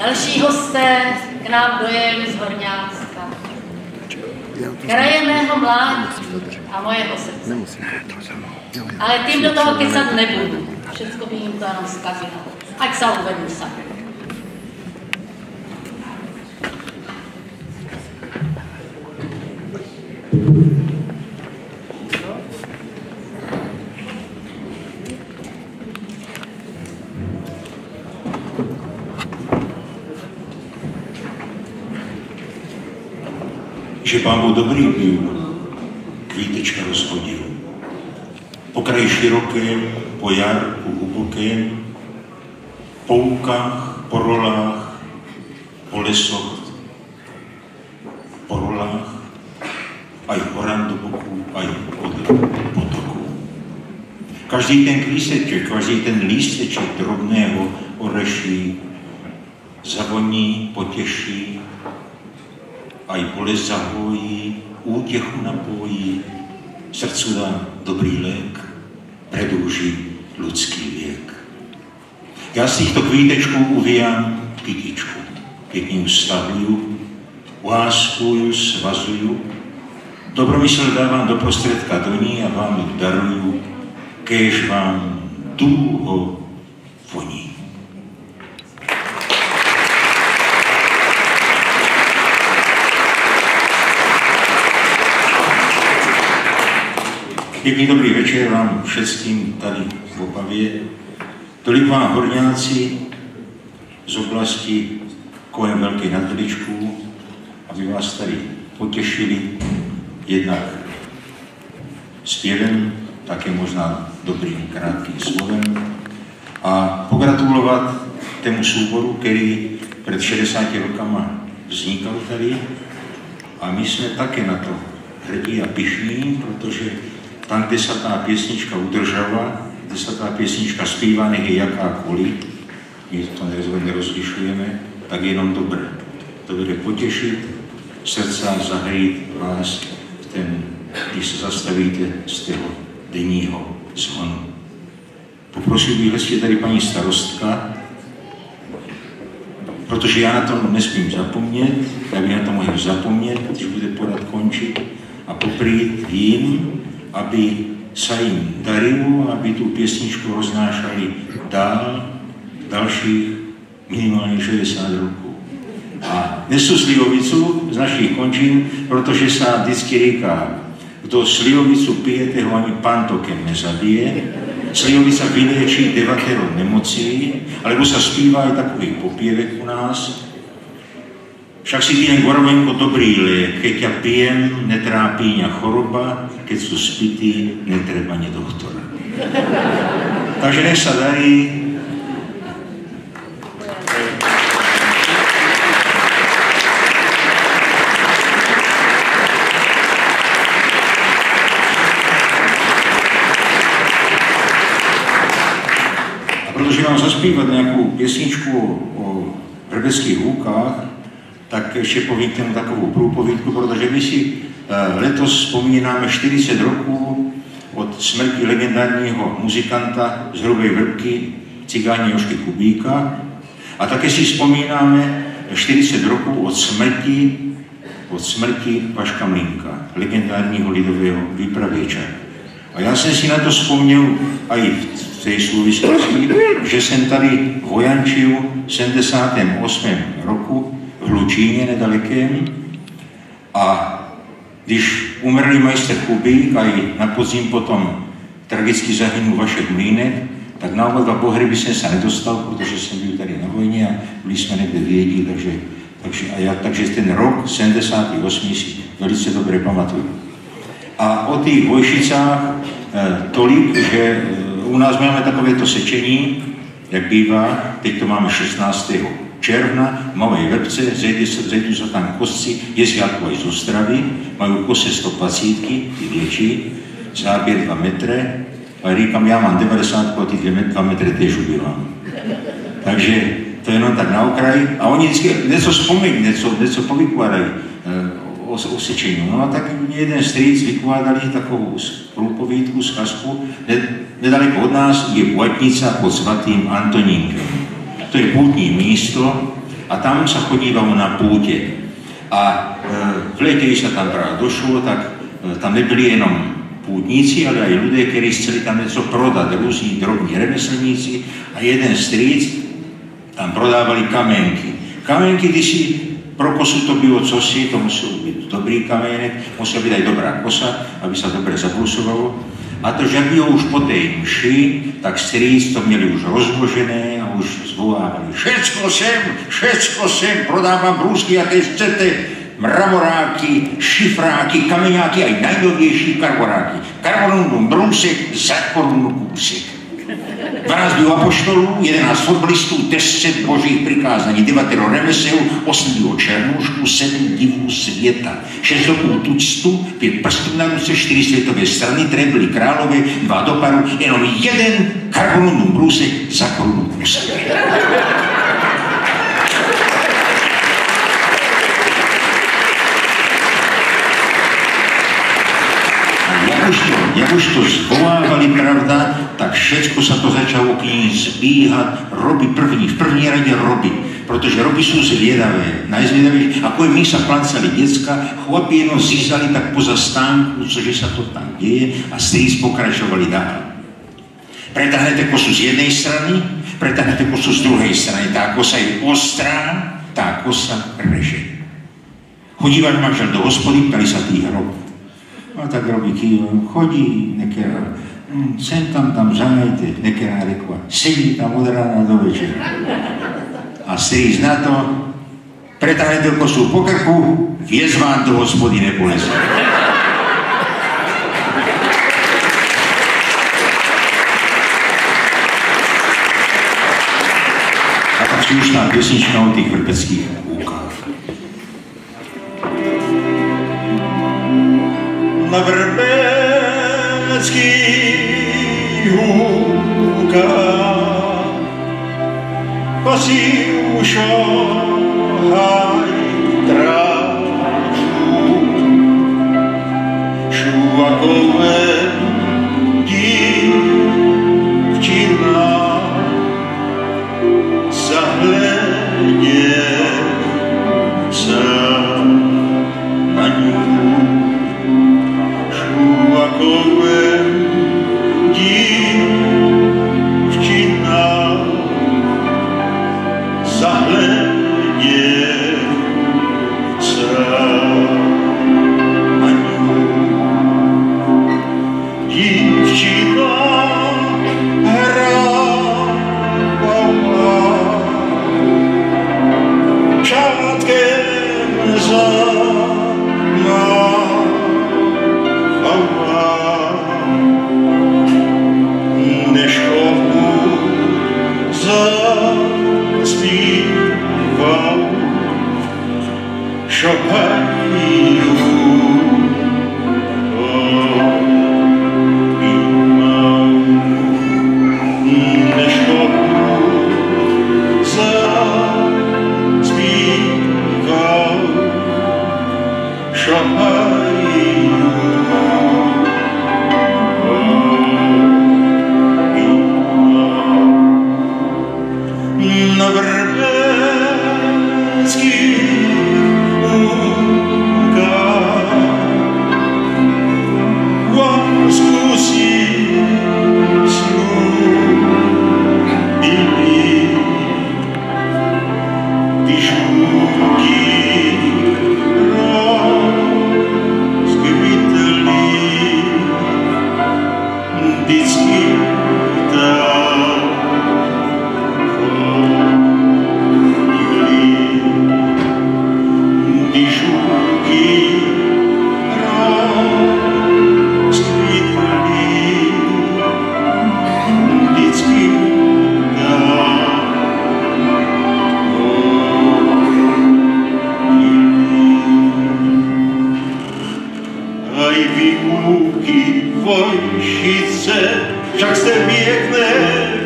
Další hosté k nám dojeli z Horňánska. Kraje mého mládí a mojeho srdce. Ale tím do toho kecat nebudu. Všecko by jim to jenom zkazilo. Ať se uvedu sami. Že pán byl dobrý byl, kvítečka rozhodil. Po kraji širokém, po jarku hlubokém, po lukách, po rolách, po lesoch, po rolách, aj horám do boku, aj od potoku. Každý ten klíseček, každý ten lísteček drobného oreší zavoní, potěší, a i bolest zahojí, útěchu napojí, srdcu dá dobrý lék, predůží lidský věk. Já z těchto kvítečků uvíjám kytičku, pěkně ustavuju, láskuju, svazuju, dobromysl dávám do prostředka do ní a vám daruju, kež vám dlouho voní. Pěkný dobrý večer vám všem tady v Opavě. Tolik vám horňáci z oblasti kolem Velkých nadhličků, aby vás tady potěšili. Jednak zpěvem, také možná dobrým krátkým slovem. A pogratulovat tému souboru, který před 60 rokama vznikal tady. A my jsme také na to hrdí a pišní, protože tam, kde se ta pěsnička udržela, kde se ta pěsnička zpívá, nech je jakákoliv, my to nerozlišujeme, tak jenom dobré. To bude potěšit srdce a zahrít vás v ten, když se zastavíte z toho denního zvonu. Poprosil bych hezky tady paní starostka, protože já na to nesmím zapomnět, já bych na to mohl zapomnět, když bude podat končit a poprýt jim, aby se jim darilo, aby tu pěsničku roznášali dál dalších minimálně 60 roků. A nesu slivovicu z našich končin, protože se vždycky říká, kdo slivovicu pije, toho ani pán tokem nezabije. Slivovica vyléčí devatero nemocí, alebo se zpívá i takový popěvek u nás, však si pijem gorovenko dobrý liek, keď ťa pijem, netrápí ňa choroba, keď sú spitý, netreba ně doktora. Takže nech sa darí. A protože mám zaspívat nějakou pěsničku o hrbeckých lukách, tak ještě povím k takovou průpovídku, protože my si eh, letos vzpomínáme 40 roků od smrti legendárního muzikanta z Hrubé vrbky cigáně Jošky Kubíka a také si vzpomínáme 40 roků od smrti, od smrti Vaška Mlinka, legendárního lidového výpravěča. A já jsem si na to vzpomněl i v té souvislosti, že jsem tady vojančil v 78. roku Lučíně nedalekém a když umrli majster Kubík a i na podzim potom tragicky zahynul Vašek Mlínek, tak na oba dva jsem se nedostal, protože jsem byl tady na vojně a byli jsme někde vědí, takže, takže, a já, takže ten rok 78 si velice dobře pamatuju. A o těch Vojšicách eh, tolik, že eh, u nás máme takovéto sečení, jak bývá, teď to máme 16 června, malé vrpce, zejdu se, se tam kosci, jezdí aj z Ostravy, mají kose 120, ty větší, záběr 2 metry, a říkám, já mám 90 a ty 2 metry tež ubývám. Takže to je jenom tak na okraji. A oni vždycky něco vzpomínají, něco, něco povykládají eh, o, o sečení. No a tak jeden strýc vykládali takovou průpovídku, zkazku, nedaleko od nás je Blatnica pod svatým Antonínkem to je půdní místo a tam sa chodívalo na púte. A v lete, když sa tam práve došlo, tak tam nebyli jenom pútníci, ale aj ľudia, ktorí chceli tam něco prodat, různí drobní remeslníci a jeden strýc tam prodávali kamenky. Kamenky, když si pro kosu to bylo cosi, to musel být dobrý kamenek, musela být aj dobrá kosa, aby sa dobre zablusovalo. A to, že bylo už po té mši, tak strýc to měli už rozložené a už zvolávali. Všecko sem, všecko sem, prodávám brúsky, jaké chcete, mramoráky, šifráky, kameňáky, aj najnovější karboráky. Karbonum brusek za korunu kůsek. 12 byl apoštolů, 11 fotbalistů, 10 božích přikázání, 9 remesel, 8 bylo černoušku, 7 divů světa, 6 roků tuctu, 5 prstů na ruce, 4 světové strany, které byly králové, 2 do paru, jenom jeden karbonum brusek za korunu to, jak už to zvolávali, pravda, tak všetko sa to začalo k ní zbíhat, robi první, v první radě robi, protože roby sú zvědavé, najzvědavější, ako my sa plancali děcka, chlapi jenom zízali tak poza stánku, cože sa to tam děje a strýc pokračovali dál. Pretáhnete kosu z jednej strany, pretáhnete kosu z druhej strany. Tá kosa je ostrá, tá kosa reže. Váš manžel do hospody, ptali sa tých hrobov. A tak robí kývem, chodí, nekera, hm, sem tam tam žanajte, nekera rekla, sedí tam od rána do večera. A strýz na to, pretáhnete kosu po krku, viez vám do hospody nepoleze. A tak slušná pěsnička o těch vrpeckých na vrbeckých lugar vazio já entrar. 许多 aj výuky vojšice, však jste pěkné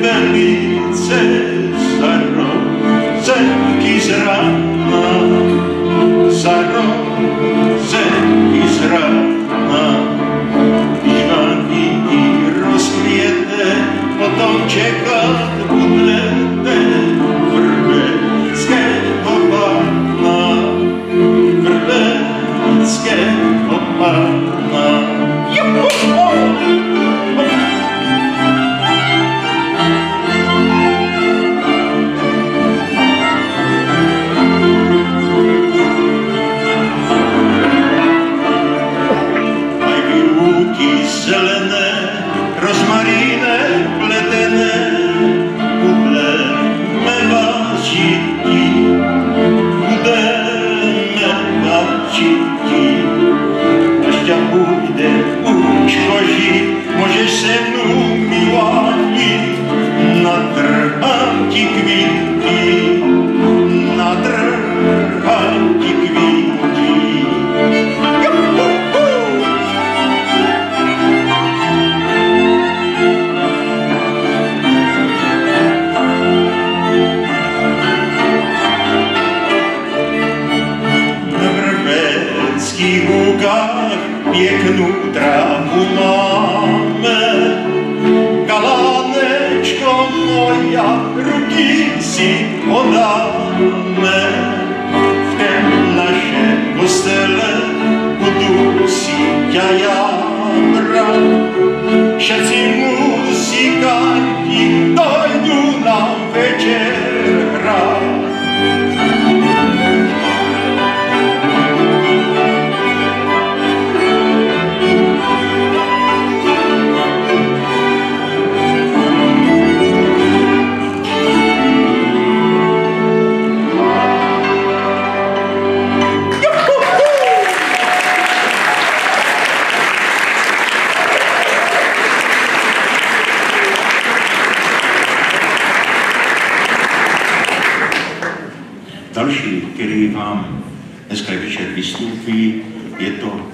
velice starocenky z rána, starocenky z rána. keep me in vystoupí, je to,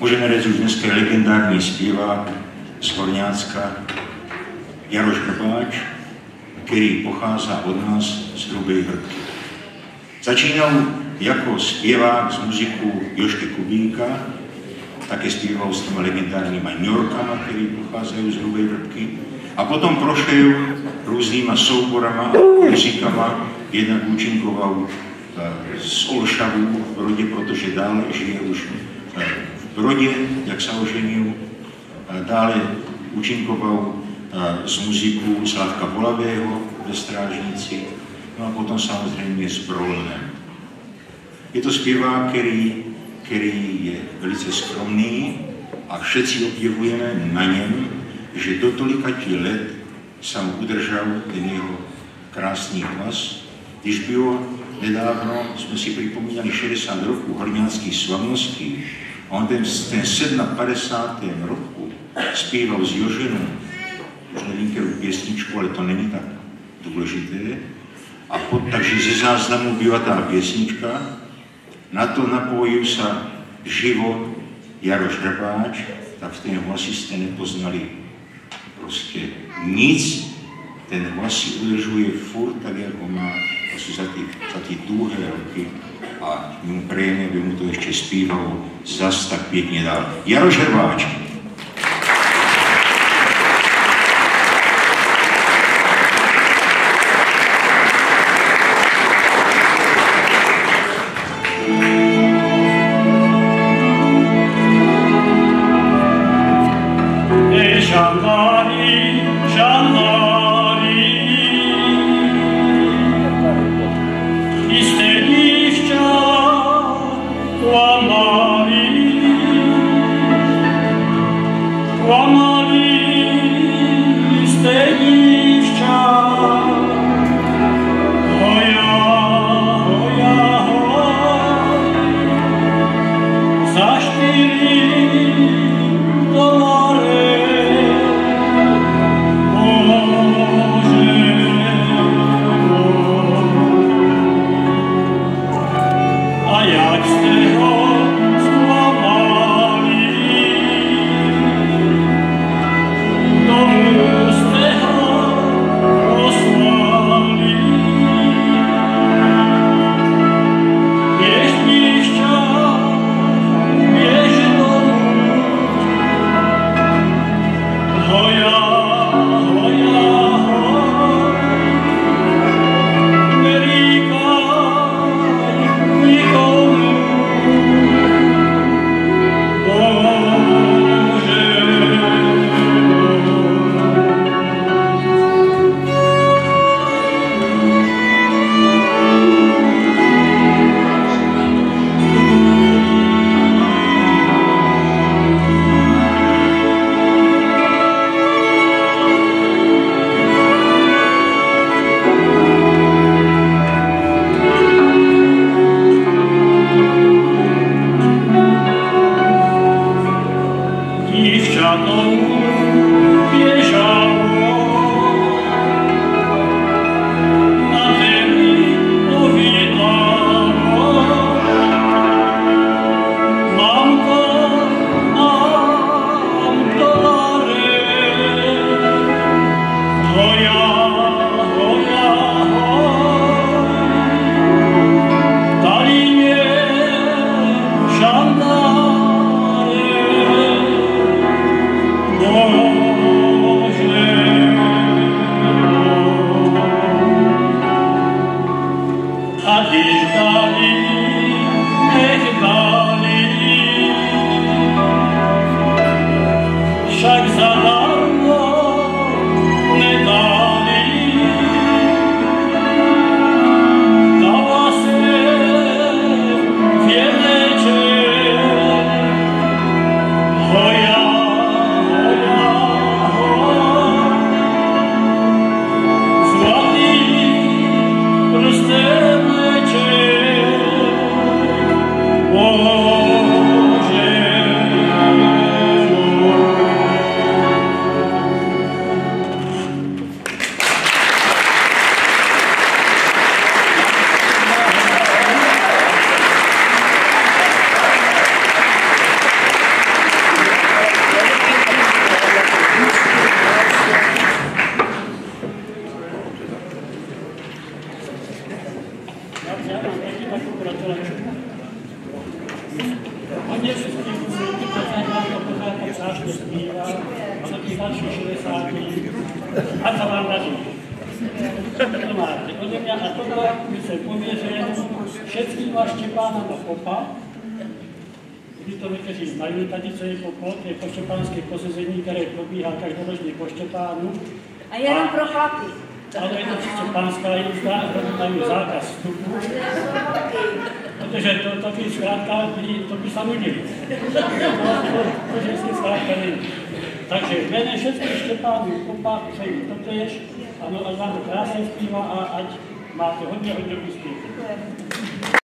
můžeme říct už dneska legendární zpěvák z Horňácka, Jaroš Hrbáč, který pochází od nás z Hrubé Hrdky. Začínal jako zpěvák z muziku Jošky Kubínka, také zpíval s těmi legendárníma Ňorkama, který pocházejí z Hrubé Hrdky. A potom prošel různýma souborama a muzikama, jednak účinkoval z Olšavu v Brodě, protože dále žije už eh, v Brodě, jak se oženil. Dále účinkoval eh, z muziku Slavka Polavého ve Strážnici, no a potom samozřejmě s Brolnem. Je to zpěvák, který, který je velice skromný a všetci obdivujeme na něm, že do tolika let sam udržel ten jeho krásný hlas. Když bylo nedávno jsme si připomínali 60 roků horňánských slavností. On ten, ten 57. roku zpíval z Joženu, už nevím, kterou pěsničku, ale to není tak důležité. A pod, takže ze záznamu byla ta pěsnička, na to napojil se život Jaroš Hrbáč, tak v té hlasi jste nepoznali prostě nic, ten hlas si udržuje furt tak, jak ho má prostě za ty, za ty dlouhé roky a mu prejeme, aby mu to ještě zpívalo zas tak pěkně dál. Jaroš Hrváč. Ode mě a tohle by se pověřil všetkýma Štěpánama Popa. Vy to někteří znají, tady co je Popot, je to štěpánské posezení, které probíhá každoročně po Štěpánu. A jenom pro chlapy. Ale je to štěpánská jízda, proto mají zákaz vstupu. Protože to, to by zkrátka, to by se nudili. To, to, to. Takže jménem všech Štěpánů Popa přeji totéž, ano, Allah krásně zpívá a ať máte hodně, hodně úspěchů.